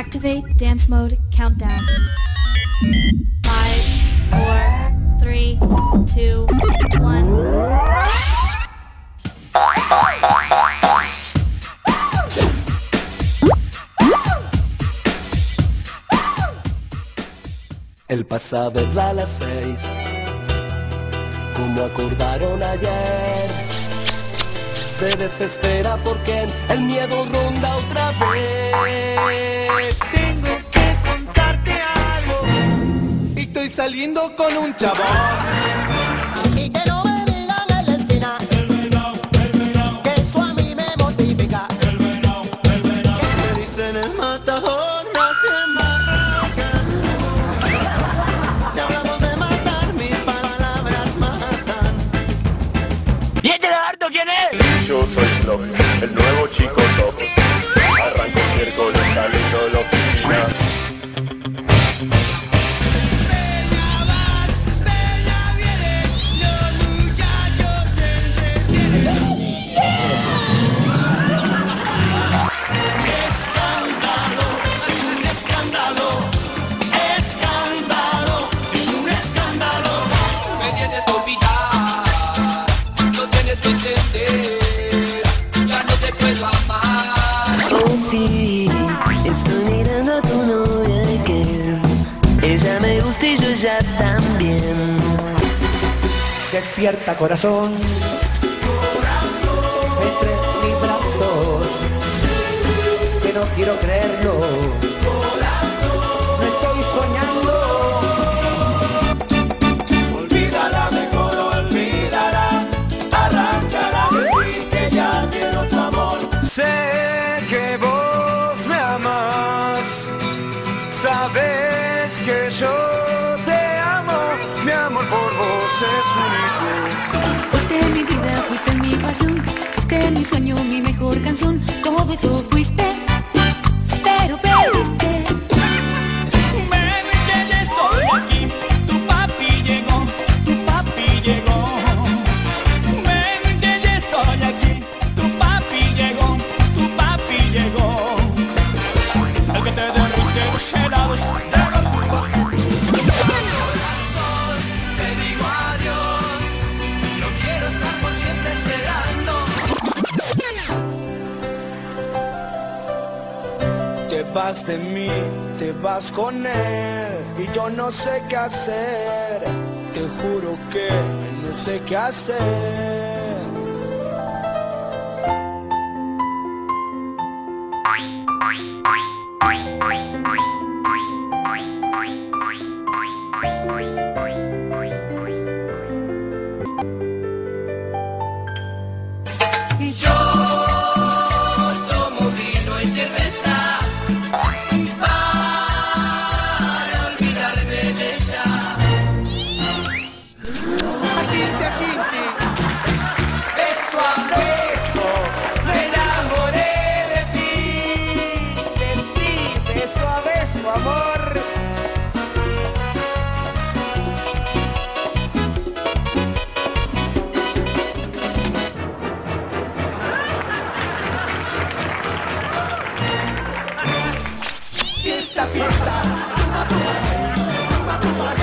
Activate dance mode countdown. Five, four, three, two, one. El pasado es a las seis, como acordaron ayer. Se desespera porque el miedo ronda otra vez. Saliendo con un chabón. Ya no te puedo amar. Oh sí, estoy mirando a tu novia que ella me gusta y yo ya también. Despierta corazón. Entre mis brazos. Que no quiero creerlo. Que yo te amo, mi amor por vos es único. Fuiste mi vida, fuiste mi pasión, fuiste mi sueño, mi mejor canción, todo eso fuiste, pero perdiste. Ven que ya estoy aquí, tu papi llegó, tu papi llegó. Ven que ya estoy aquí, tu papi llegó, tu papi llegó. El que te derrite vas de mí, te vas con él y yo no sé qué hacer. Te juro que no sé qué hacer. Fiesta, fiesta.